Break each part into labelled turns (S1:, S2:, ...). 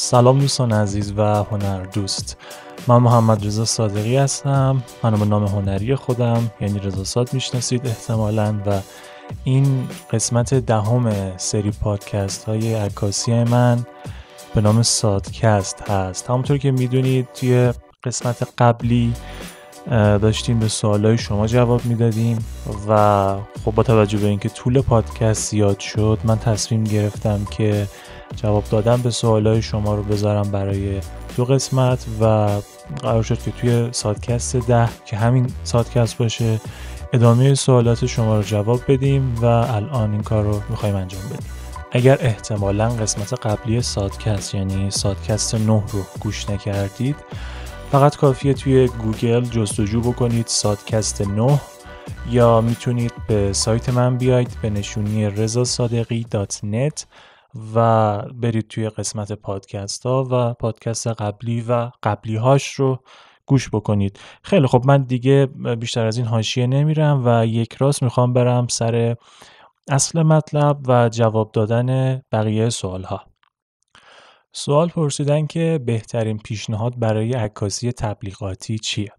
S1: سلام دوستان عزیز و هنر دوست. من محمد رضا صادقی هستم. من به نام هنری خودم. یعنی رضا صاد می‌شناسید احتمالا و این قسمت دهم سری پادکست های عکاسی من به نام سادکست هست. همونطور که می‌دونید توی قسمت قبلی داشتیم به سوالای شما جواب می‌دادیم و خب با توجه به اینکه طول پادکست زیاد شد من تصمیم گرفتم که جواب دادم به سوالای شما رو بذارم برای دو قسمت و قرار شد که توی سادکست ده که همین سادکست باشه ادامه سوالات شما رو جواب بدیم و الان این کار رو می‌خوایم انجام بدیم. اگر احتمالا قسمت قبلی سادکست یعنی سادکست 9 رو گوش نکردید فقط کافیه توی گوگل جستجو بکنید سادکست 9 یا می‌تونید به سایت من بیاید به نشونی رضا صادقی و برید توی قسمت پادکست ها و پادکست قبلی و قبلی هاش رو گوش بکنید. خیلی خب من دیگه بیشتر از این حاشیه نمیرم و یک راست می‌خوام برم سر اصل مطلب و جواب دادن بقیه سوال ها سوال پرسیدن که بهترین پیشنهاد برای عکاسی تبلیغاتی چیه؟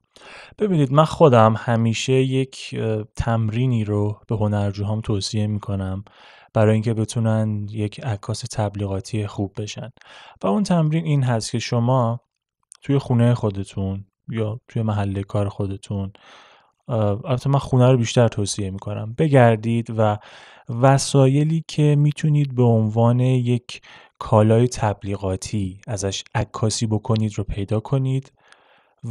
S1: ببینید من خودم همیشه یک تمرینی رو به هنرجوهام توصیه می‌کنم برای اینکه بتونن یک عکاس تبلیغاتی خوب بشن. و اون تمرین این هست که شما توی خونه خودتون یا توی محله کار خودتون البته من خونه رو بیشتر توصیه می‌کنم. بگردید و وسایلی که می‌تونید به عنوان یک کالای تبلیغاتی ازش عکاسی بکنید رو پیدا کنید.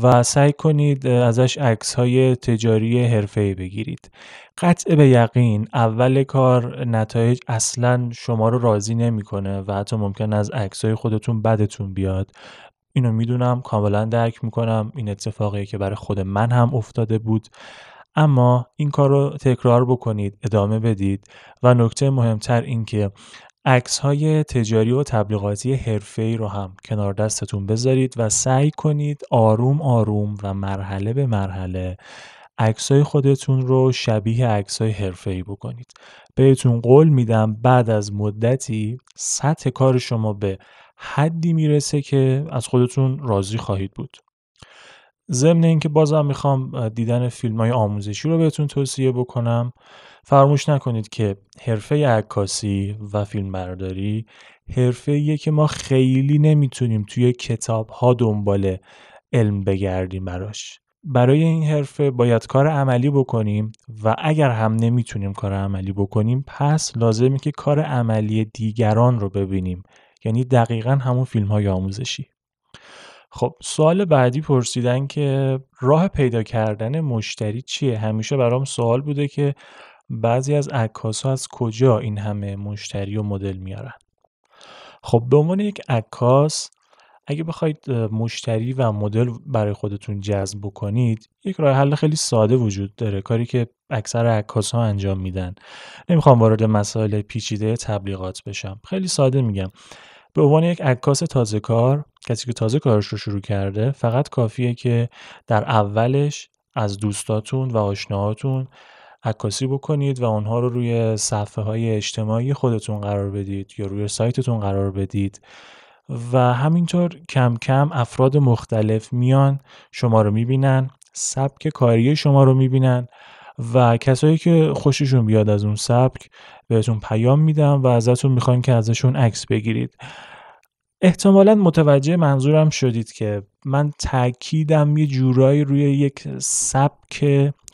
S1: و سعی کنید ازش عکس های تجاری حرفه‌ای بگیرید. قطع به یقین اول کار نتایج اصلا شما رو راضی نمی‌کنه و حتی ممکن از عکس های خودتون بدتون بیاد. اینو می‌دونم کاملا درک می‌کنم. این اتفاقیه که برای خود من هم افتاده بود. اما این کار رو تکرار بکنید ادامه بدید. و نکته مهمتر این که عکس های تجاری و تبلیغاتی حرفه‌ای رو هم کنار دستتون بذارید و سعی کنید آروم آروم و مرحله به مرحله های خودتون رو شبیه عکسای حرفه‌ای بکنید. بهتون قول میدم بعد از مدتی سطح کار شما به حدی می‌رسه که از خودتون راضی خواهید بود. ضمن اینکه بازم می‌خوام دیدن فیلم های آموزشی رو بهتون توصیه بکنم فراموش نکنید که حرفه عکاسی و فیلم برداری حرفه که ما خیلی نمی‌تونیم توی کتاب ها دنبال علم بگردیم براش. برای این حرفه باید کار عملی بکنیم و اگر هم نمی‌تونیم کار عملی بکنیم پس لازمه که کار عملی دیگران رو ببینیم یعنی دقیقا همون فیلم های آموزشی. خب سوال بعدی پرسیدن که راه پیدا کردن مشتری چیه؟ همیشه برام سوال بوده که بعضی از عکاس از کجا این همه مشتری و مدل میارن؟ خب به عنوان یک عکاس اگه بخواید مشتری و مدل برای خودتون جذب بکنید یک راه حل خیلی ساده وجود داره کاری که اکثر عکاس ها انجام میدن. نمی‌خوام وارد مسائل پیچیده تبلیغات بشم. خیلی ساده میگم. به عنوان یک عکاس تازه کار کسی که تازه کارش رو شروع کرده فقط کافیه که در اولش از دوستاتون و آشناهاتون عکاسی بکنید و اونها رو روی صفحه های اجتماعی خودتون قرار بدید یا روی سایتتون قرار بدید. و همینطور کم کم افراد مختلف میان شما رو می‌بینن سبک کاری شما رو می‌بینن و کسایی که خوششون بیاد از اون سبک بهتون پیام میدن و ازتون می‌خوان که ازشون عکس بگیرید. احتمالا متوجه منظورم شدید که من تاکیدم یه جورایی روی یک سبک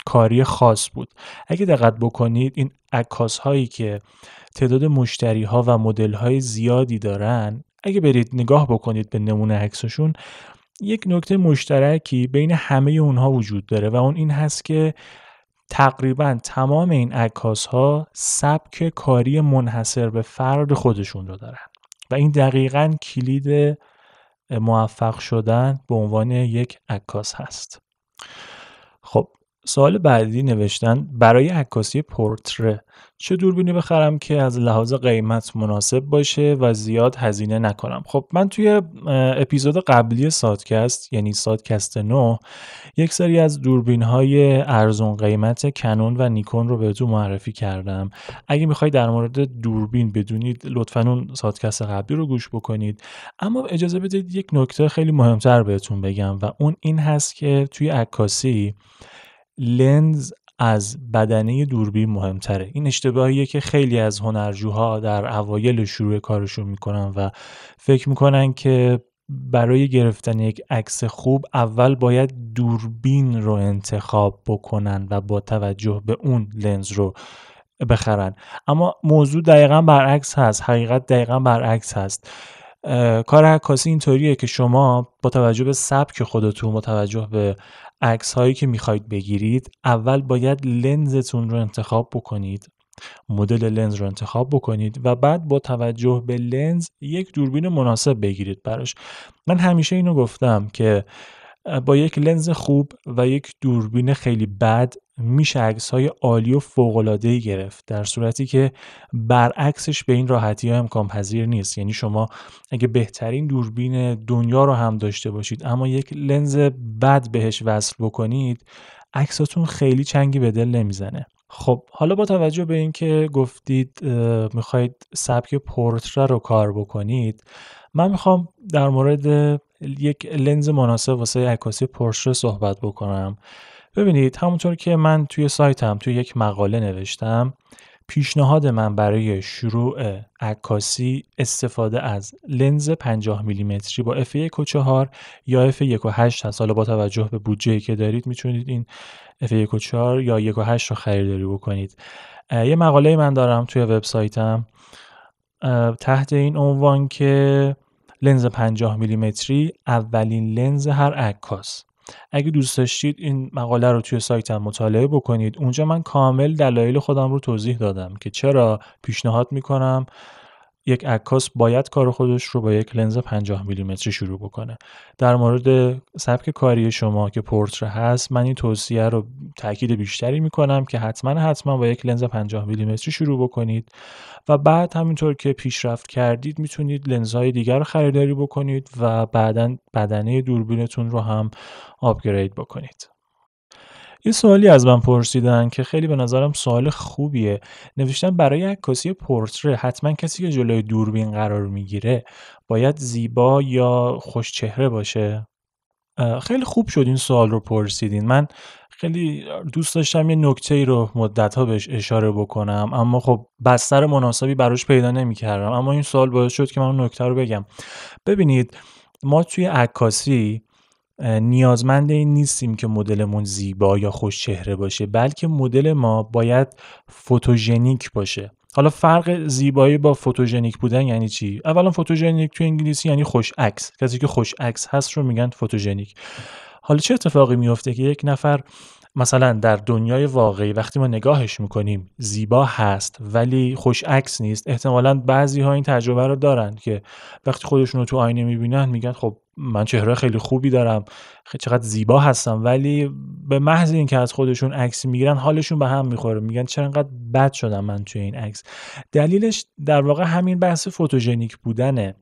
S1: کاری خاص بود. اگه دقت بکنید این عکاس هایی که تعداد مشتری ها و مدل های زیادی دارن اگه برید نگاه بکنید به نمونه عکسشون یک نکته مشترکی بین همه اونها وجود داره و اون این هست که تقریبا تمام این عکاس ها سبک کاری منحصر به فرد خودشون رو دارن. و این دقیقا کلید موفق شدن به عنوان یک عکاس هست. سوال بعدی نوشتن برای عکاسی پورتره چه دوربینی بخرم که از لحاظ قیمت مناسب باشه و زیاد هزینه نکنم؟ خب من توی اپیزود قبلی سادکست یعنی سادکست 9 یک سری از دوربین های ارزون قیمت کنون و نیکون رو بهتون معرفی کردم. اگه می‌خواید در مورد دوربین بدونید لطفا اون سادکست قبلی رو گوش بکنید. اما اجازه بدید یک نکته خیلی مهمتر بهتون بگم و اون این هست که توی عکاسی لنز از بدنه دوربین مهمتره. این اشتباهیه که خیلی از هنرجوها در اوایل شروع کارشون می‌کنن و فکر می‌کنن که برای گرفتن یک عکس خوب اول باید دوربین رو انتخاب بکنن و با توجه به اون لنز رو بخرن. اما موضوع دقیقا برعکس هست حقیقت دقیقا برعکس هست. کار عکاسی اینطوریه که شما با توجه به سبک خودتون با توجه به عکس هایی که می‌خواید بگیرید اول باید لنزتون رو انتخاب بکنید مدل لنز رو انتخاب بکنید و بعد با توجه به لنز یک دوربین مناسب بگیرید براش. من همیشه اینو گفتم که با یک لنز خوب و یک دوربین خیلی بد میشه عکس های عالی و فوق العاده گرفت در صورتی که برعکسش به این راحتی ها امکان پذیر نیست. یعنی شما اگه بهترین دوربین دنیا رو هم داشته باشید اما یک لنز بد بهش وصل بکنید عکساتون خیلی چنگی به دل نمی‌زنه. خب حالا با توجه به اینکه گفتید می‌خواید سبک پورتره رو کار بکنید من می‌خوام در مورد یک لنز مناسب واسه عکاسی پورشه صحبت بکنم. ببینید همونطور که من توی سایتم توی یک مقاله نوشتم پیشنهاد من برای شروع عکاسی استفاده از لنز 50 میلیمتری با f 1.4 یا f 1.8 هست. حالا با توجه به بودجه که دارید می‌تونید این f 1.4 یا 1.8 رو خریداری بکنید. یه مقاله من دارم توی وبسایتم. تحت این عنوان که لنز 50 میلیمتری اولین لنز هر عکاس. اگه دوست داشتید این مقاله رو توی سایتم مطالعه بکنید اونجا من کامل دلایل خودم رو توضیح دادم که چرا پیشنهاد می‌کنم. یک عکاس باید کار خودش رو با یک لنز 50 میلیمتری شروع بکنه. در مورد سبک کاری شما که پورتره هست من این توصیه رو تاکید بیشتری می‌کنم که حتما حتما با یک لنز 50 میلیمتری شروع بکنید و بعد همینطور که پیشرفت کردید می‌تونید لنزهای دیگر رو خریداری بکنید و بعدا بدنه دوربینتون رو هم آپگرید بکنید. یه سوالی از من پرسیدن که خیلی به نظرم سوال خوبیه. نوشتن برای عکاسی پورتره حتما کسی که جلوی دوربین قرار می‌گیره باید زیبا یا خوش چهره باشه خیلی خوب شد این سوال رو پرسیدین. من خیلی دوست داشتم یه نکته ای رو مدت ها بهش اشاره بکنم اما خب بستر مناسبی براش پیدا نمی‌کردم. اما این سوال باعث شد که من اون نکته رو بگم. ببینید ما توی عکاسی نیازمند این نیستیم که مدلمون زیبا یا خوش چهره باشه بلکه مدل ما باید فوتوژنیک باشه. حالا فرق زیبایی با فوتوژنیک بودن یعنی چی؟ اولا فوتوژنیک تو انگلیسی یعنی خوش عکس. کسی که خوش عکس هست رو میگن فوتوژنیک. حالا چه اتفاقی میفته که یک نفر مثلا در دنیای واقعی وقتی ما نگاهش می‌کنیم زیبا هست ولی خوش عکس نیست. احتمالا بعضی ها این تجربه رو دارن که وقتی خودشون رو تو آینه می‌بینن میگن خب من چهره خیلی خوبی دارم چقدر زیبا هستم. ولی به محض اینکه از خودشون عکس می‌گیرن حالشون به هم می‌خوره. میگن چرا انقدر بد شدم من توی این عکس. دلیلش در واقع همین بحث فوتوژنیک بودنه.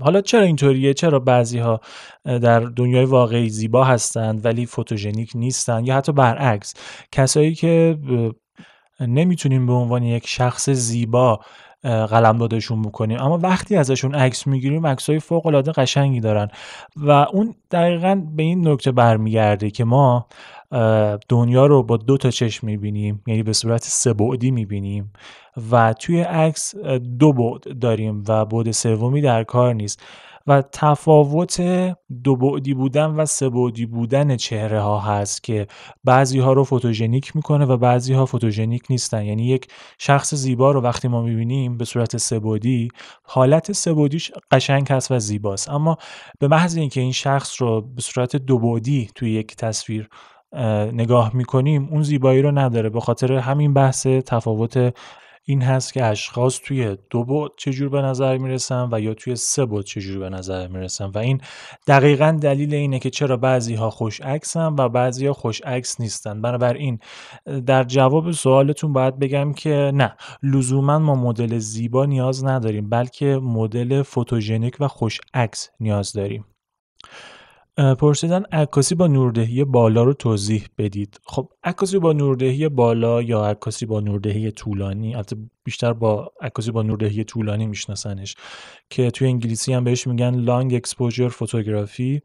S1: حالا چرا اینطوریه؟ چرا بعضی ها در دنیای واقعی زیبا هستند ولی فوتوژنیک نیستن یا حتی برعکس؟ کسایی که نمی‌تونیم به عنوان یک شخص زیبا قلم دادشون بکنیم اما وقتی ازشون عکس می‌گیریم عکس های فوق العاده قشنگی دارن و اون دقیقا به این نکته برمیگرده که ما دنیا رو با دو تا چشم می‌بینیم یعنی به صورت سه بعدی می‌بینیم و توی عکس دو بعد داریم و بعد سومی در کار نیست. و تفاوت دو بعدی بودن و سه بعدی بودن چهره ها هست که بعضی ها رو فوتوژنیک می‌کنه و بعضی ها فوتوژنیک نیستن. یعنی یک شخص زیبا رو وقتی ما می‌بینیم به صورت سه بعدی حالت سه بعدیش قشنگ هست و زیباست. اما به محض اینکه این شخص رو به صورت دو بعدی توی یک تصویر نگاه می‌کنیم اون زیبایی رو نداره. به خاطر همین بحث تفاوت این هست که اشخاص توی دو بعد چجور به نظر می‌رسن و یا توی سه بعد چجور به نظر می‌رسن. و این دقیقا دلیل اینه که چرا بعضی ها خوش عکسن و بعضی ها خوش عکس نیستن. بنابراین در جواب سوالتون باید بگم که نه. لزوما ما مدل زیبا نیاز نداریم بلکه مدل فوتوژنیک و خوش عکس نیاز داریم. پرسیدن عکاسی با نوردهی بالا رو توضیح بدید. خب عکاسی با نوردهی بالا یا عکاسی با نوردهی طولانی؟ البته بیشتر با عکاسی با نوردهی طولانی میشناسنش که توی انگلیسی هم بهش میگن لانگ اکسپوژر فوتوگرافی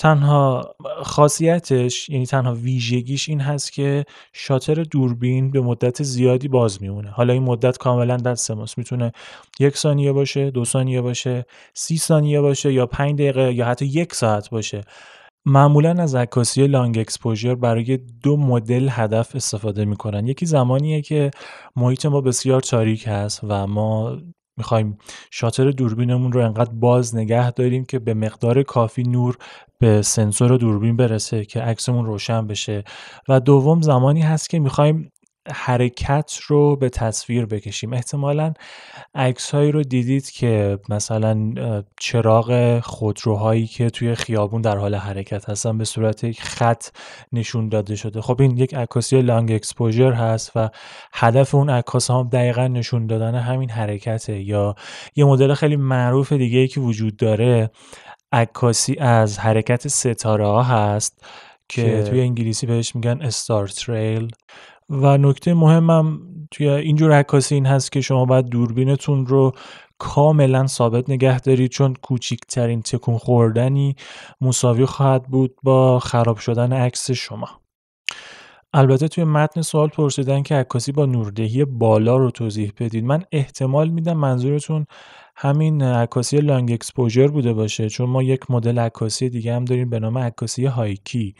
S1: تنها خاصیتش یعنی تنها ویژگیش این هست که شاتر دوربین به مدت زیادی باز میمونه. حالا این مدت کاملا دست ماست. می‌تونه یک ثانیه باشه دو ثانیه باشه سی ثانیه باشه یا پنج دقیقه یا حتی یک ساعت باشه. معمولا از عکاسی لانگ اکسپوژر برای دو مدل هدف استفاده می‌کنن. یکی زمانیه که محیط ما بسیار تاریک هست و ما می‌خوایم شاتر دوربینمون رو انقدر باز نگه داریم که به مقدار کافی نور به سنسور دوربین برسه که عکسمون روشن بشه. و دوم زمانی هست که می‌خوایم حرکت رو به تصویر بکشیم. احتمالا عکس هایی رو دیدید که مثلا چراغ خودروهایی که توی خیابون در حال حرکت هستن به صورت یک خط نشون داده شده. خب این یک عکاسی لانگ اکسپوژر هست و هدف اون عکاس هم دقیقا نشون دادن همین حرکته. یا یه مدل خیلی معروف دیگه ای که وجود داره عکاسی از حرکت ستاره ها هست که توی انگلیسی بهش میگن استار تریل. و نکته مهمم توی اینجور عکاسی این هست که شما باید دوربینتون رو کاملا ثابت نگه دارید چون کوچکترین تکون خوردنی مساوی خواهد بود با خراب شدن عکس شما. البته توی متن سوال پرسیدن که عکاسی با نوردهی بالا رو توضیح بدید. من احتمال میدم منظورتون همین عکاسی لانگ اکسپوژر بوده باشه چون ما یک مدل عکاسی دیگه هم داریم به نام عکاسی هایکی.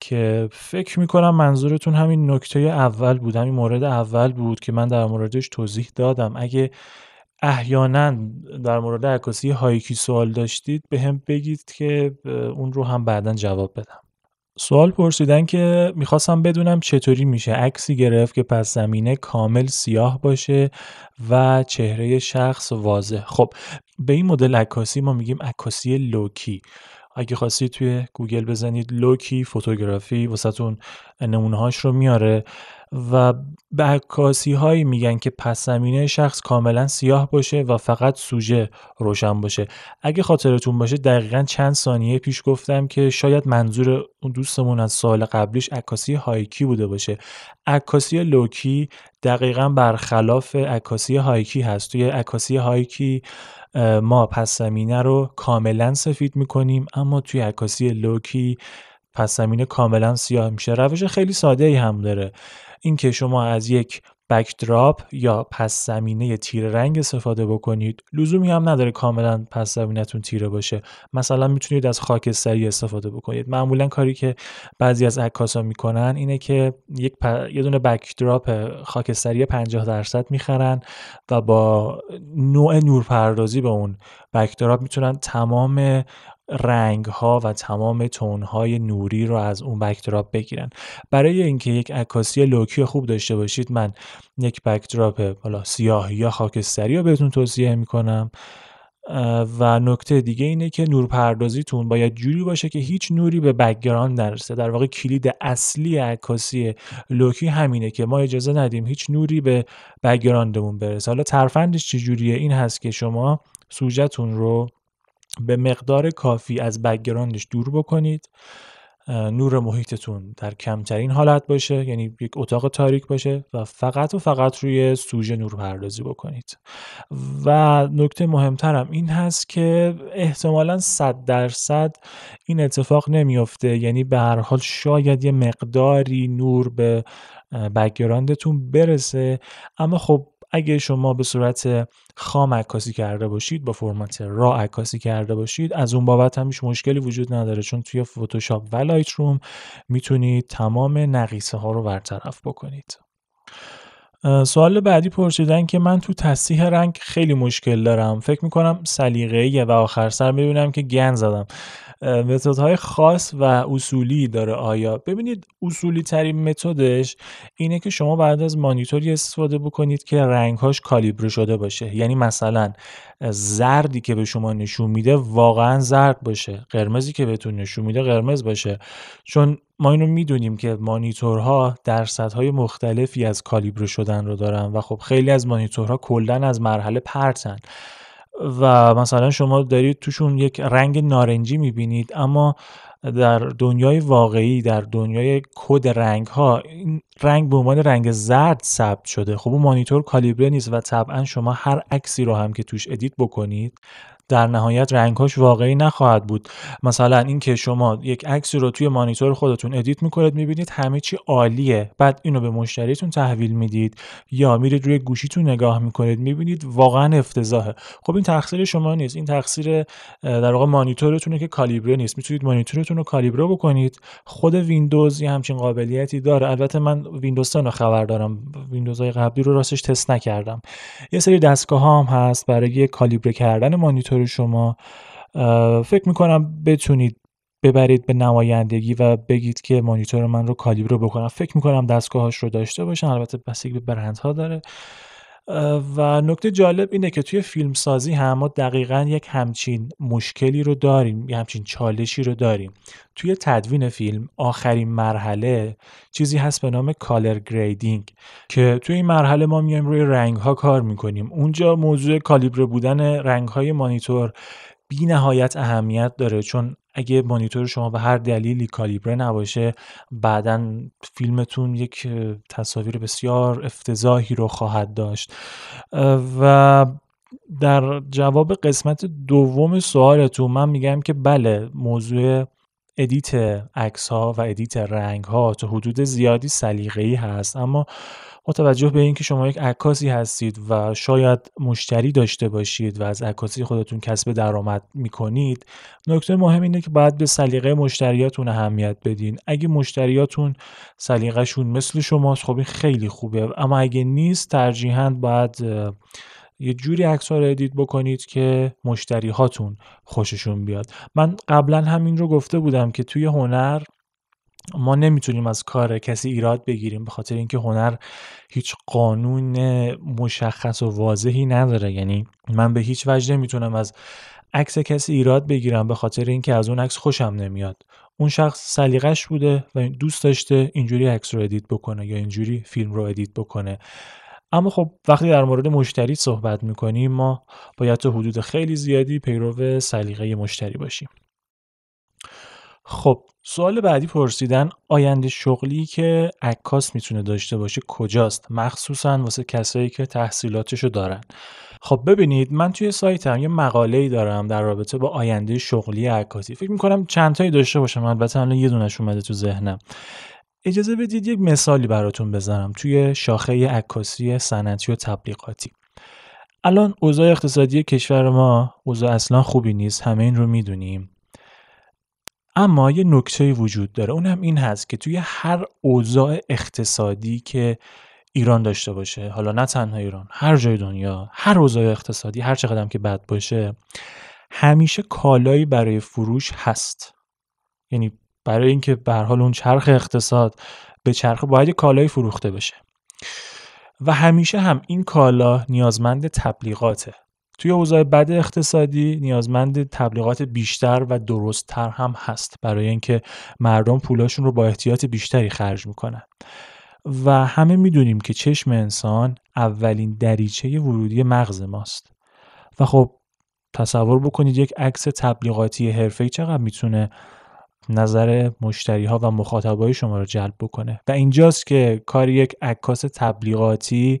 S1: که فکر می‌کنم منظورتون همین نکته اول بود همین مورد اول بود که من در موردش توضیح دادم. اگه احیانا در مورد عکاسی هایکی سوال داشتید به هم بگید که اون رو هم بعدا جواب بدم. سوال پرسیدن که می‌خواستم بدونم چطوری میشه عکسی گرفت که پس زمینه کامل سیاه باشه و چهره شخص واضح. خب به این مدل عکاسی ما میگیم عکاسی low-key. اگه خواستید توی گوگل بزنید low-key photography واسهتون نمونه هاش رو میاره و به عکاسی هایی میگن که پس زمینه شخص کاملا سیاه باشه و فقط سوژه روشن باشه. اگه خاطرتون باشه دقیقا چند ثانیه پیش گفتم که شاید منظور اون دوستمون از سوال قبلیش عکاسی high-key بوده باشه. عکاسی low-key دقیقا برخلاف عکاسی high-key هست. توی عکاسی high-key ما پس زمینه رو کاملا سفید می‌کنیم اما توی عکاسی low-key پس زمینه کاملا سیاه میشه. روش خیلی ساده ای هم داره. اینکه شما از یک backdrop یا پس زمینه تیره رنگ استفاده بکنید. لزومی هم نداره کاملا پس زمینتون تیره باشه. مثلا می‌تونید از خاکستری استفاده بکنید. معمولا کاری که بعضی از عکاسا می‌کنن اینه که یک یه دونه backdrop خاکستری 50 درصد می‌خرن و با نوع نورپردازی به اون backdrop می‌تونن تمام رنگ ها و تمام تون های نوری رو از اون backdrop بگیرن. برای اینکه یک عکاسی low-key خوب داشته باشید من یک backdrop حالا سیاه یا خاکستری رو بهتون توصیه می‌کنم. و نکته دیگه اینه که نورپردازیتون باید جوری باشه که هیچ نوری به background نرسه. در واقع کلید اصلی عکاسی low-key همینه که ما اجازه ندیم هیچ نوری به background مون برسه. حالا ترفندش چجوریه؟ این هست که شما سوژتون رو به مقدار کافی از background ش دور بکنید. نور محیطتون در کمترین حالت باشه یعنی یک اتاق تاریک باشه و فقط و فقط روی سوژه نور پردازی بکنید. و نکته مهمترم این هست که احتمالا صد درصد این اتفاق نمیافته. یعنی به هر حال شاید یه مقداری نور به background تون برسه. اما خب اگه شما به صورت خام عکاسی کرده باشید با فرمت RAW عکاسی کرده باشید از اون بابت هم مشکلی وجود نداره چون توی فتوشاپ و Lightroom می‌تونید تمام نقیصه ها رو برطرف بکنید. سوال بعدی پرسیدن که من تو تصحیح رنگ خیلی مشکل دارم. فکر می‌کنم سلیقه‌ایه و آخر سر می‌بینم که گند زدم. متدهای خاص و اصولی داره آیا؟ ببینید اصولی ترین متدش اینه که شما بعد از مانیتوری استفاده بکنید که رنگهاش کالیبر شده باشه. یعنی مثلا زردی که به شما نشون میده واقعا زرد باشه. قرمزی که بهتون نشون میده قرمز باشه. چون ما اینو می‌دونیم که مانیتورها درصدهای مختلفی از کالیبر شدن رو دارن و خب خیلی از مانیتورها کلا از مرحله پرتن. و مثلا شما دارید توشون یک رنگ نارنجی می‌بینید اما در دنیای واقعی در دنیای کد رنگ ها این رنگ به عنوان رنگ زرد ثبت شده. خب اون مانیتور کالیبره نیست و طبعا شما هر عکسی رو هم که توش edit بکنید در نهایت رنگهاش واقعی نخواهد بود. مثلا اینکه شما یک عکسی رو توی مانیتور خودتون edit می‌کنید می‌بینید همه چی عالیه. بعد اینو به مشتریتون تحویل می‌دید یا میرید روی گوشیتون نگاه می‌کنید می‌بینید واقعا افتضاحه. خب این تقصیر شما نیست. این تقصیر در واقع مانیتورتونه که کالیبره نیست. می‌تونید مانیتورتون رو کالیبره بکنید. خود ویندوز یه همچین قابلیتی داره. البته من ویندوز رو خبر دارم. ویندوز های قبلی رو راستش تست نکردم. یه سری دستگاه هم هست برای کالیبره کردن مانیتور. شما فکر می‌کنم بتونید ببرید به نمایندگی و بگید که مانیتور من رو کالیبره بکنن. فکر می‌کنم دستگاهاش رو داشته باشن. البته بستگی به برندها داره. و نکته جالب اینه که توی فیلم سازی هم ما دقیقا یک همچین مشکلی رو داریم یه همچین چالشی رو داریم. توی تدوین فیلم آخرین مرحله چیزی هست به نام color grading که توی این مرحله ما میایم روی رنگ ها کار می‌کنیم. اونجا موضوع کالیبر بودن رنگ های مانیتور بی نهایت اهمیت داره. چون اگه مانیتور شما به هر دلیلی کالیبره نباشه بعدا فیلمتون یک تصاویر بسیار افتضاحی رو خواهد داشت. و در جواب قسمت دوم سوالتون من میگم که بله موضوع edit عکس ها و edit رنگ ها تا حدود زیادی سلیقه‌ای هست. اما با توجه به اینکه شما یک عکاسی هستید و شاید مشتری داشته باشید و از عکاسی خودتون کسب درآمد می‌کنید نکته مهم اینه که باید به سلیقه مشتریاتون اهمیت بدین. اگه مشتریاتون سلیقهشون مثل شماست خب این خیلی خوبه. اما اگه نیست ترجیحاً باید یه جوری عکس رو ادیت بکنید که مشتری هاتون خوششون بیاد. من قبلا همین رو گفته بودم که توی هنر ما نمی‌تونیم از کار کسی ایراد بگیریم به خاطر اینکه هنر هیچ قانون مشخص و واضحی نداره. یعنی من به هیچ وجه نمی‌تونم از عکس کسی ایراد بگیرم به خاطر اینکه از اون عکس خوشم نمیاد. اون شخص سلیقش بوده و دوست داشته اینجوری عکس رو ادیت بکنه یا اینجوری فیلم رو ادیت بکنه. اما خب وقتی در مورد مشتری صحبت می‌کنیم ما باید تا حدود خیلی زیادی پیرو سلیقه مشتری باشیم. خب سوال بعدی پرسیدن آینده شغلی که عکاس می‌تونه داشته باشه کجاست؟ مخصوصا واسه کسایی که تحصیلاتشو دارن. خب ببینید من توی سایتم یه مقاله ای دارم در رابطه با آینده شغلی عکاسی. فکر می‌کنم چند تایی داشته باشم البته الان یه دونش اومده تو ذهنم. اجازه بدید یک مثالی براتون بزنم توی شاخه عکاسی صنعتی و تبلیغاتی. الان اوضاع اقتصادی کشور ما اوضاع اصلا خوبی نیست همه این رو می‌دونیم. اما یه نکته وجود داره. اونم این هست که توی هر اوضاع اقتصادی که ایران داشته باشه حالا نه تنها ایران هر جای دنیا هر اوضاع اقتصادی هر چقدر که بد باشه همیشه کالایی برای فروش هست. یعنی برای اینکه به حال اون چرخ اقتصاد به چرخ باید کالایی فروخته بشه. و همیشه هم این کالا نیازمند تبلیغاته. توی اوضاع بد اقتصادی نیازمند تبلیغات بیشتر و درستتر هم هست برای اینکه مردم پولاشون رو با احتیاط بیشتری خرج می‌کنن. و همه می‌دونیم که چشم انسان اولین دریچه ورودی مغز ماست. و خب تصور بکنید یک عکس تبلیغاتی حرفه‌ای چقدر می‌تونه نظر مشتری ها و مخاطبای شما رو جلب بکنه. و اینجاست که کار یک عکاس تبلیغاتی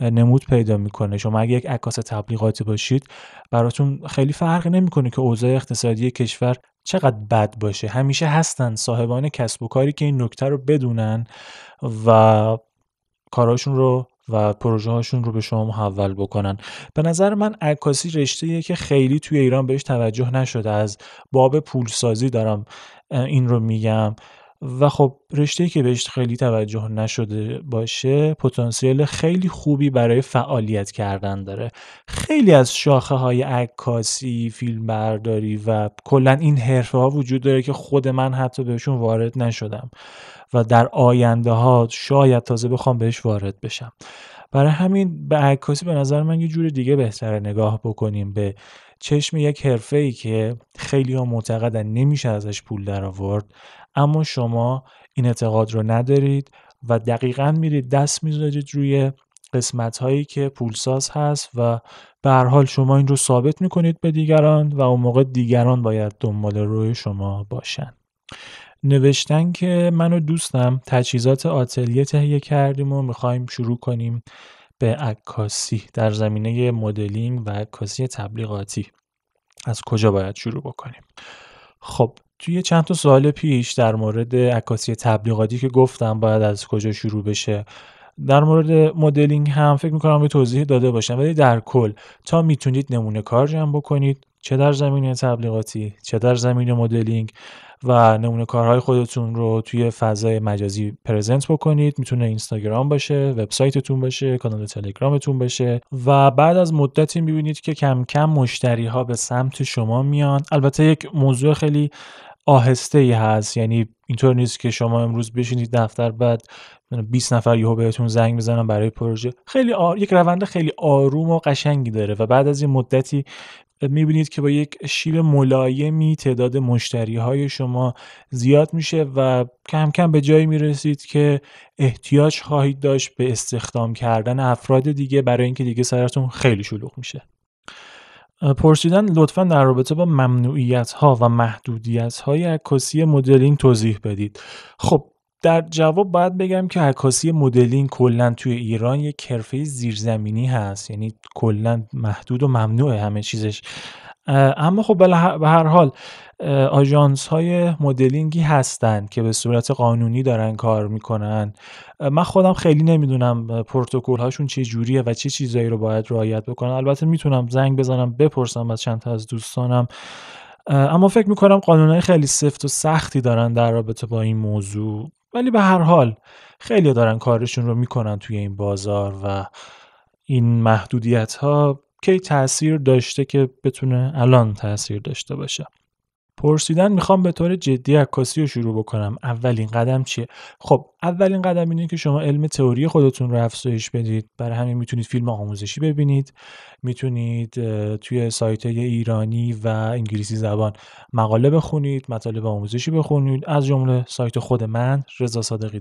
S1: نمود پیدا می‌کنه. شما اگه یک عکاس تبلیغاتی باشید براتون خیلی فرق نمی‌کنه که اوضاع اقتصادی کشور چقدر بد باشه. همیشه هستن صاحبان کسب و کاری که این نکته رو بدونن و کاراشون رو و پروژه هاشون رو به شما محول بکنن. به نظر من عکاسی رشته که خیلی توی ایران بهش توجه نشده. از باب پولسازی دارم این رو میگم. و خب رشته که بهش خیلی توجه نشده باشه پتانسیل خیلی خوبی برای فعالیت کردن داره. خیلی از شاخه های عکاسی فیلم برداری و کلا این حرفه ها وجود داره که خود من حتی بهشون وارد نشدم و در آینده ها شاید تازه بخوام بهش وارد بشم. برای همین به عکاسی به نظر من یه جور دیگه بهتره نگاه بکنیم به چشم یک حرفه ای که خیلی ها معتقدن نمیشه ازش پول در آورد اما شما این اعتقاد رو ندارید و دقیقا میرید دست می‌ذارید روی قسمت هایی که پولساز هست و به هر حال شما این رو ثابت می‌کنید به دیگران و اون موقع دیگران باید دنبال روی شما باشن. نوشتن که من و دوستم تجهیزات آتلیه تهیه کردیم و می‌خوایم شروع کنیم به عکاسی در زمینه مدلینگ و عکاسی تبلیغاتی. از کجا باید شروع بکنیم؟ خب توی چند تا سوال پیش در مورد عکاسی تبلیغاتی که گفتم باید از کجا شروع بشه در مورد مدلینگ هم فکر می‌کنم به توضیح داده باشم. ولی در کل تا می‌تونید نمونه کار جمع بکنید چه در زمینه تبلیغاتی چه در زمینه مدلینگ و نمونه کارهای خودتون رو توی فضای مجازی پرزنت بکنید. می‌تونه اینستاگرام باشه وبسایتتون باشه کانال تلگرامتون باشه. و بعد از مدتی می‌بینید که کم کم مشتری ها به سمت شما میان. البته یک موضوع خیلی آهسته ای هست. یعنی اینطور نیست که شما امروز بشینید دفتر بعد 20 نفر یهو بهتون زنگ بزنن برای پروژه. خیلی یک روند خیلی آروم و قشنگی داره و بعد از این مدتی می‌بینید که با یک شیب ملایمی تعداد مشتری های شما زیاد میشه و کم کم به جایی می‌رسید که احتیاج خواهید داشت به استخدام کردن افراد دیگه برای اینکه دیگه سرتون خیلی شلوغ میشه. پرسیدن لطفا در رابطه با ممنوعیت ها و محدودیت های عکاسی مدلینگ توضیح بدید. خب در جواب باید بگم که عکاسی مدلینگ کلا توی ایران یک حرفه زیرزمینی هست. یعنی کلا محدود و ممنوع همه چیزش. اما خب به هر حال آژانس های مدلینگی هستن که به صورت قانونی دارن کار می‌کنن. من خودم خیلی نمی‌دونم پروتکل هاشون چه جوریه و چه چیزایی رو باید رعایت بکنن. البته می‌تونم زنگ بزنم بپرسم از چند تا از دوستانم. اما فکر می‌کنم قانونهای خیلی سفت و سختی دارن در رابطه با این موضوع. ولی به هر حال خیلی دارن کارشون رو می‌کنن توی این بازار و این محدودیت ها کی تاثیر داشته که بتونه الان تاثیر داشته باشه. پرسیدن می‌خوام به طور جدی عکاسی رو شروع بکنم. اولین قدم چیه؟ خب اولین قدم اینه که شما علم تئوری خودتون رو افزایش بدید. برای همین می‌تونید فیلم آموزشی ببینید. می‌تونید توی سایت ایرانی و انگلیسی زبان مقاله بخونید مطالب آموزشی بخونید. از جمله سایت خود من رضا صادقی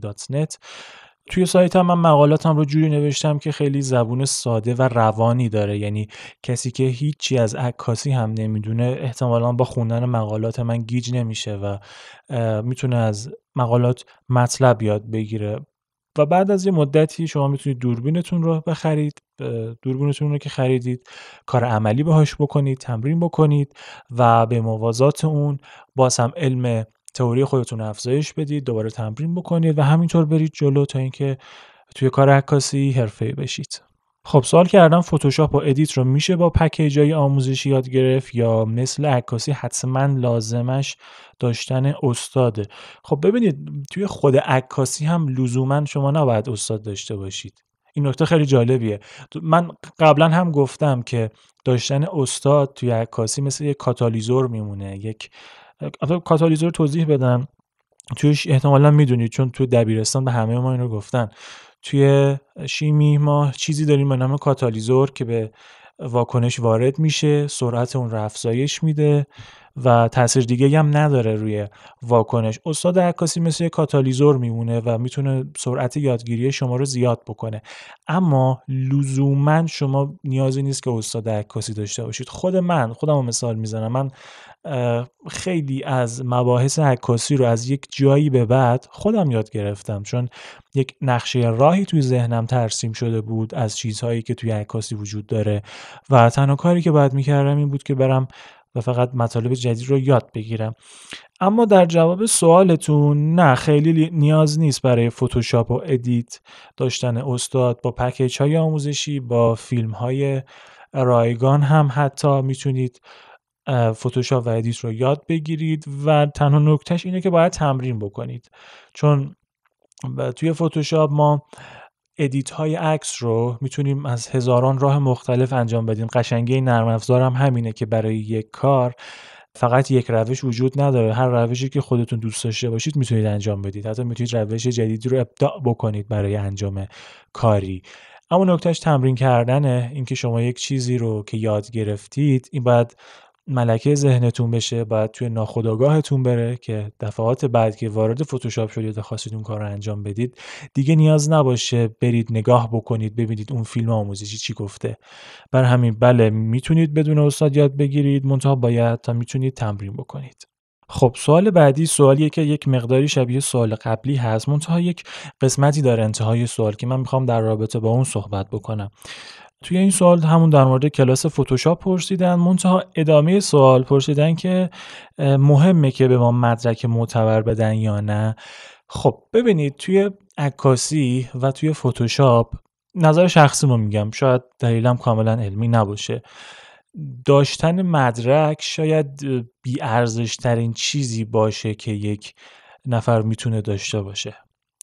S1: توی سایت هم من مقالاتم رو جوری نوشتم که خیلی زبون ساده و روانی داره. یعنی کسی که هیچی از عکاسی هم نمی‌دونه احتمالا با خوندن مقالات من گیج نمیشه و می‌تونه از مقالات مطلب یاد بگیره. و بعد از یه مدتی شما می‌تونید دوربینتون رو بخرید دوربینتون رو که خریدید کار عملی باهاش بکنید تمرین بکنید و به موازات اون باز هم علم تئوری خودتون افزایش بدید دوباره تمرین بکنید و همینطور برید جلو تا اینکه توی کار عکاسی حرفه‌ای بشید. خب سوال کردن فتوشاپ و ادیت رو میشه با پکیج های آموزشی یاد گرفت یا مثل عکاسی حتما لازمش داشتن استاده؟ خب ببینید توی خود عکاسی هم لزوما شما نباید استاد داشته باشید. این نکته خیلی جالبیه. من قبلا هم گفتم که داشتن استاد توی عکاسی مثل یک کاتالیزور میمونه یک کاتالیزور توضیح بدم توش احتمالا می‌دونید چون تو دبیرستان به همه ما اینو گفتن. توی شیمی ما چیزی داریم به نام کاتالیزور که به واکنش وارد میشه سرعت اون رو افزایش میده. و تاثیر دیگه هم نداره روی واکنش. استاد عکاسی مثل کاتالیزور میمونه و می‌تونه سرعت یادگیری شما رو زیاد بکنه. اما لزوما شما نیازی نیست که استاد عکاسی داشته باشید. خود من خودم مثال می‌زنم. من خیلی از مباحث عکاسی رو از یک جایی به بعد خودم یاد گرفتم. چون یک نقشه راهی توی ذهنم ترسیم شده بود از چیزهایی که توی عکاسی وجود داره. و تنها کاری که باید می‌کردم این بود که برم و فقط مطالب جدید رو یاد بگیرم. اما در جواب سوالتون نه خیلی نیاز نیست برای فتوشاپ و ادیت داشتن استاد. با پکیج های آموزشی با فیلم های رایگان هم حتی می‌تونید فتوشاپ و ادیت رو یاد بگیرید و تنها نکتهش اینه که باید تمرین بکنید. چون توی فتوشاپ ما ادیت های عکس رو می‌تونیم از هزاران راه مختلف انجام بدیم. قشنگی نرم افزار هم همینه که برای یک کار فقط یک روش وجود نداره. هر روشی که خودتون دوست داشته باشید می‌تونید انجام بدید. حتی می‌تونید روش جدیدی رو ابداع بکنید برای انجام کاری. اما نکتهش تمرین کردنه. اینکه شما یک چیزی رو که یاد گرفتید این باید ملکه ذهنتون بشه باید توی ناخودآگاهتون بره که دفعات بعد که وارد فتوشاپ شدید و خواستید اون کار رو انجام بدید دیگه نیاز نباشه برید نگاه بکنید ببینید اون فیلم آموزشی چی گفته. بر همین بله می‌تونید بدون استاد یاد بگیرید منتها باید تا می‌تونید تمرین بکنید. خب سوال بعدی سوالیه که یک مقداری شبیه سوال قبلی هست منتها یک قسمتی داره انتهای سوال که من می‌خوام در رابطه با اون صحبت بکنم. توی این سوال همون در مورد کلاس فتوشاپ پرسیدن. منتها ادامه سوال پرسیدن که مهمه که به ما مدرک معتبر بدن یا نه. خب ببینید توی عکاسی و توی فتوشاپ نظر شخصی رو میگم. شاید دلیلم کاملا علمی نباشه. داشتن مدرک شاید بی ارزش ترین چیزی باشه که یک نفر می‌تونه داشته باشه.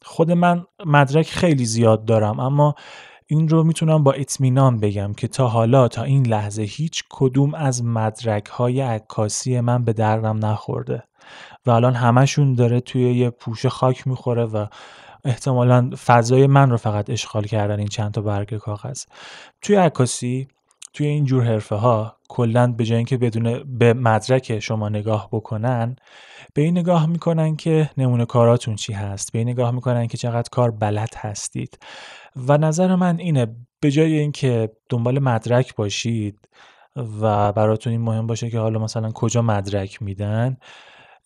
S1: خود من مدرک خیلی زیاد دارم اما این رو می‌تونم با اطمینان بگم که تا حالا تا این لحظه هیچ کدوم از مدرک های عکاسی من به دردم نخورده و الان همشون داره توی یه پوشه خاک می‌خوره و احتمالا فضای من رو فقط اشغال کردن این چند تا برگ کاغذ. توی عکاسی توی این جور حرفه ها کلا به جای اینکه بدون به مدرک شما نگاه بکنن به این نگاه می‌کنن که نمونه کاراتون چی هست؟ به این نگاه می‌کنن که چقدر کار بلد هستید؟ و نظر من اینه به جای اینکه دنبال مدرک باشید و براتون این مهم باشه که حالا مثلا کجا مدرک میدن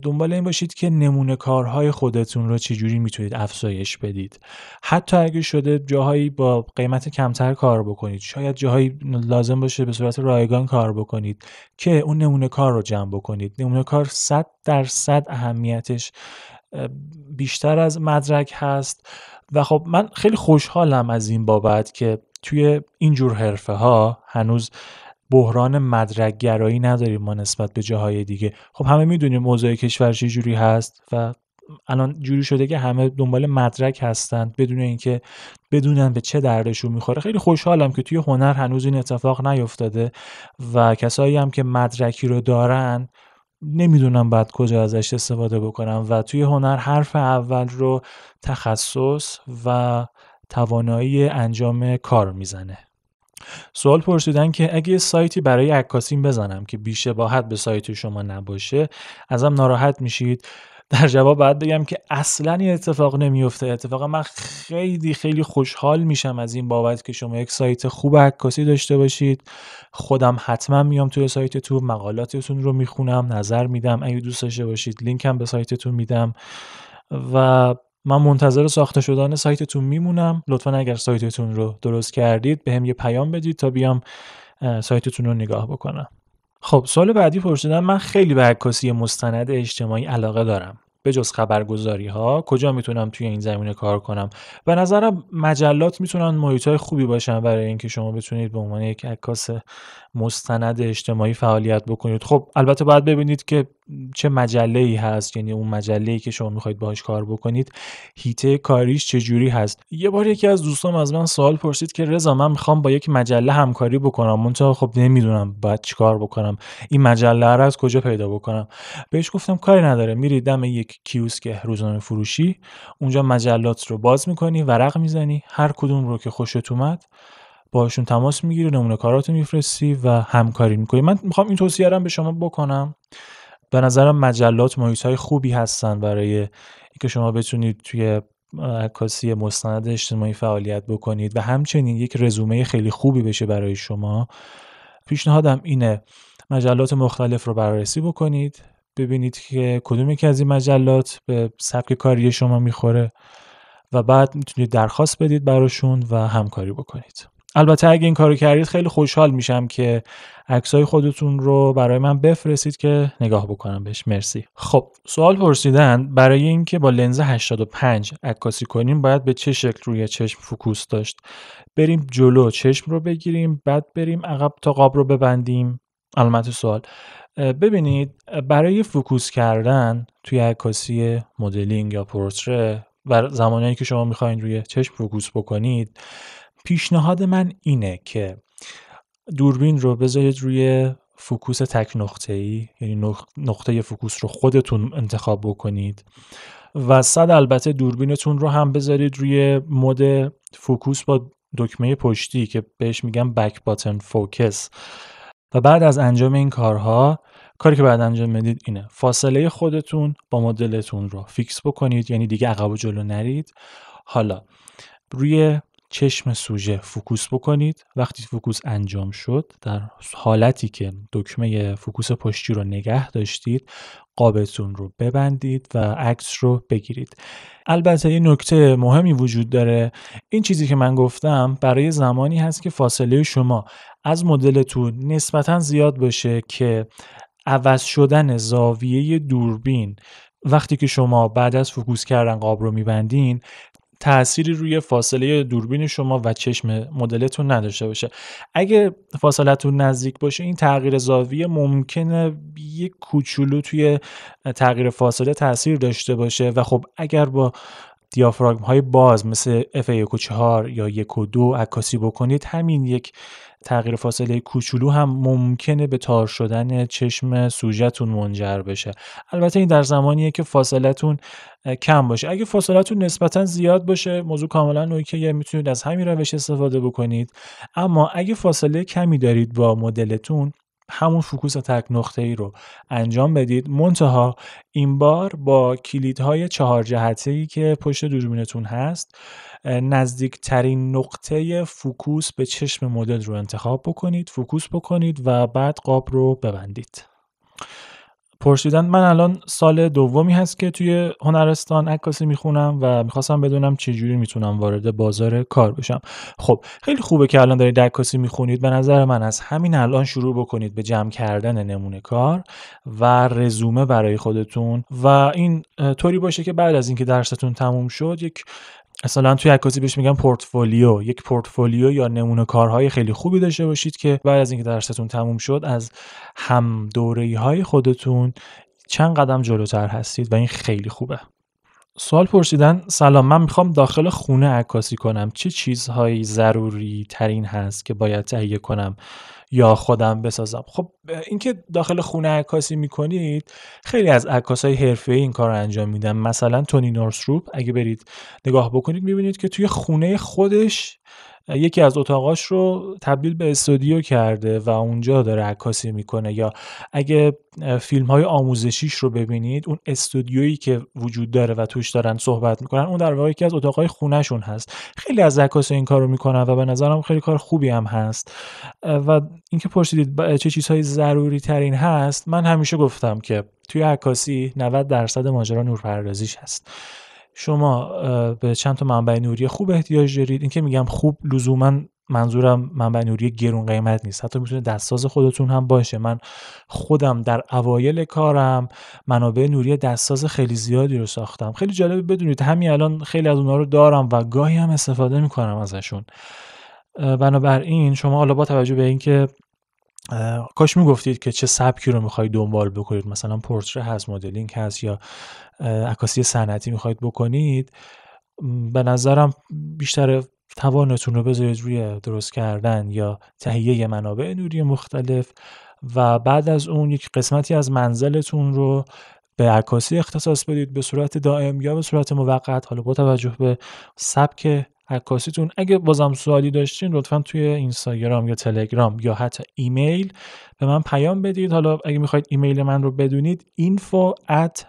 S1: دنبال این باشید که نمونه کارهای خودتون رو چجوری می‌تونید افزایش بدید. حتی اگه شده جاهایی با قیمت کمتر کار بکنید شاید جاهایی لازم باشه به صورت رایگان کار بکنید که اون نمونه کار رو جمع بکنید. نمونه کار صد درصد اهمیتش بیشتر از مدرک هست. و خب من خیلی خوشحالم از این بابت که توی اینجور حرفه ها هنوز بحران مدرک گرایی نداریم ما نسبت به جاهای دیگه. خب همه می‌دونیم موضوع کشور چه جوری هست و الان جوری شده که همه دنبال مدرک هستند بدون اینکه بدونن به چه دردشون می‌خوره. خیلی خوشحالم که توی هنر هنوز این اتفاق نیفتاده و کسایی هم که مدرکی رو دارن نمی‌دونم بعد کجا ازش استفاده بکنم. و توی هنر حرف اول رو تخصص و توانایی انجام کار می‌زنه. سوال پرسیدن که اگه سایتی برای عکاسی بزنم که بیشباهت به سایت شما نباشه ازم ناراحت میشید. در جواب باید بگم که اصلا این اتفاق نمیفته اتفاقا من خیلی خیلی خوشحال میشم از این بابت که شما یک سایت خوب عکاسی داشته باشید. خودم حتما میام توی سایتتون مقالاتتون رو می‌خونم نظر میدم. اگه دوست داشته باشید لینکم به سایتتون میدم. و من منتظر ساخته شدن سایتتون میمونم. لطفا اگر سایتتون رو درست کردید به هم یه پیام بدید تا بیام سایتتون رو نگاه بکنم. خب سوال بعدی پرسیدن من خیلی به عکاسی مستند اجتماعی علاقه دارم. به جز خبرگزاری ها کجا می‌تونم توی این زمینه کار کنم؟ به نظرم مجلات می‌تونن محیط های خوبی باشن برای اینکه شما بتونید به عنوان یک عکاس مستند اجتماعی فعالیت بکنید. خب البته باید ببینید که چه مجله ای هست یعنی اون مجله ای که شما می‌خواید باهاش کار بکنید هیته کاریش چه جوری هست؟ یه بار یکی از دوستان از من سوال پرسید که رضا من می‌خوام با یک مجله همکاری بکنم. منتها خب نمی‌دونم باید چیکار بکنم. این مجله رو از کجا پیدا بکنم؟ بهش گفتم کاری نداره. میری دم یک کیوسک روزنامه فروشی اونجا مجلات رو باز می‌کنی ورق می‌زنی هر کدوم رو که خوشت اومد باشون تماس می‌گیری نمونه کاراتو میفرستی و همکاری می‌کنی. من می‌خوام این توصیه رو به شما بکنم. به نظرم مجلات محیط های خوبی هستن برای اینکه شما بتونید توی عکاسی مستند اجتماعی فعالیت بکنید و همچنین یک رزومه خیلی خوبی بشه برای شما. پیشنهادم اینه مجلات مختلف رو بررسی بکنید ببینید که کدوم یکی از این مجلات به سبک کاری شما می‌خوره و بعد می‌تونید درخواست بدید براشون و همکاری بکنید. البته اگه این کارو کردید خیلی خوشحال میشم که عکسای خودتون رو برای من بفرستید که نگاه بکنم بهش. مرسی. خب سوال پرسیدن برای اینکه با لنز 85 عکاسی کنیم باید به چه شکل روی چشم فوکوس داشت؟ بریم جلو چشم رو بگیریم بعد بریم عقب تا قاب رو ببندیم. علامت سوال. ببینید برای فوکوس کردن توی عکاسی مدلینگ یا پورتره و زمانی که شما می‌خواین روی چشم فوکوس بکنید پیشنهاد من اینه که دوربین رو بذارید روی فوکوس تک نقطه ای یعنی نقطه فوکوس رو خودتون انتخاب بکنید و صد البته دوربینتون رو هم بذارید روی مد فوکوس با دکمه پشتی که بهش میگن back button focus و بعد از انجام این کارها کاری که بعد انجام بدید اینه. فاصله خودتون با مدلتون رو فیکس بکنید یعنی دیگه عقب و جلو نرید. حالا روی چشم سوژه فوکوس بکنید. وقتی فوکوس انجام شد در حالتی که دکمه فوکوس پشتی رو نگه داشتید قابتون رو ببندید و عکس رو بگیرید. البته یه نکته مهمی وجود داره. این چیزی که من گفتم برای زمانی هست که فاصله شما از مدلتون نسبتا زیاد باشه که عوض شدن زاویه دوربین. وقتی که شما بعد از فوکوس کردن قاب رو میبندین تأثیری روی فاصله دوربین شما و چشم مدلتون نداشته باشه. اگه فاصلتون نزدیک باشه این تغییر زاویه ممکنه یک کوچولو توی تغییر فاصله تاثیر داشته باشه و خب اگر با دیافراگم های باز مثل F1.4 یا 1 و 2 عکاسی بکنید همین یک تغییر فاصله کوچولو هم ممکنه به تار شدن چشم سوژتون منجر بشه. البته این در زمانیه که فاصلتون کم باشه. اگه فاصلتون نسبتا زیاد باشه موضوع کاملا نوعی می‌تونید از همین روش استفاده بکنید. اما اگه فاصله کمی دارید با مدلتون همون فوکوس تک نقطه ای رو انجام بدید. منتها این بار با کلیدهای چهار جهته که پشت دوربینتون هست نزدیکترین نقطه فوکوس به چشم مدل رو انتخاب بکنید فوکوس بکنید و بعد قاب رو ببندید. پرسیدن من الان سال دومی هست که توی هنرستان عکاسی می‌خونم و می‌خواستم بدونم چجوری می‌تونم وارد بازار کار بشم. خب خیلی خوبه که الان دارید عکاسی می‌خونید. به نظر من از همین الان شروع بکنید به جمع کردن نمونه کار و رزومه برای خودتون و این طوری باشه که بعد از اینکه درستون تموم شد یک مثلا توی عکاسی بهش میگن پورتفولیو. یک پورتفولیو یا نمونه کارهای خیلی خوبی داشته باشید که بعد از اینکه درستون تموم شد از هم های خودتون چند قدم جلوتر هستید و این خیلی خوبه. سوال پرسیدن سلام من می‌خوام داخل خونه عکاسی کنم. چه چیزهایی ضروری ترین هست که باید تهیه کنم؟ یا خودم بسازم. خب اینکه داخل خونه عکاسی می‌کنید خیلی از عکاسای حرفه‌ای این کار رو انجام میدن. مثلا تونی نورسروپ اگه برید نگاه بکنید می‌بینید که توی خونه خودش یکی از اتاقاش رو تبدیل به استودیو کرده و اونجا داره عکاسی می‌کنه. یا اگه فیلم های آموزشیش رو ببینید اون استودیویی که وجود داره و توش دارن صحبت می‌کنن اون در واقع یکی از اتاقهای خونهشون هست. خیلی از عکاس این کار رو می‌کنن و به نظرم خیلی کار خوبی هم هست. و اینکه پرسیدید چه چیزهای ضروری ترین هست من همیشه گفتم که توی عکاسی 90 درصد ماجرا نورپردازیش هست. شما به چند تا منبع نوری خوب احتیاج دارید. اینکه میگم خوب لزوما منظورم منبع نوری گرون قیمت نیست. حتی می‌تونه دستساز خودتون هم باشه. من خودم در اوایل کارم منابع نوری دستساز خیلی زیادی رو ساختم. خیلی جالبه بدونید همین الان خیلی از اونها رو دارم و گاهی هم استفاده می‌کنم ازشون. بنابراین شما حالا با توجه به اینکه کاش می‌گفتید که چه سبکی رو می‌خواید دنبال بکنید. مثلا پورتره هست مدلینگ هست یا عکاسی صنعتی می‌خواید بکنید به نظرم بیشتر توانتون رو بذارید روی درست کردن یا تهیه منابع نوری مختلف و بعد از اون یک قسمتی از منزلتون رو به عکاسی اختصاص بدید به صورت دائم یا به صورت موقت حالا با توجه به سبک عکاسیتون. اگه بازم سوالی داشتین لطفا توی اینستاگرام یا تلگرام یا حتی ایمیل به من پیام بدید. حالا اگه می‌خواید ایمیل من رو بدونید info at